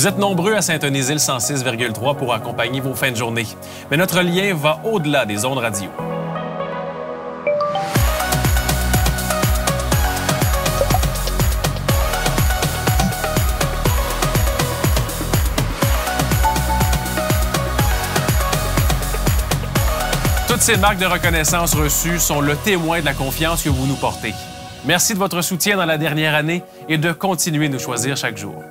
Vous êtes nombreux à s'intoniser le 106,3 pour accompagner vos fins de journée. Mais notre lien va au-delà des ondes radio. Toutes ces marques de reconnaissance reçues sont le témoin de la confiance que vous nous portez. Merci de votre soutien dans la dernière année et de continuer de nous choisir chaque jour.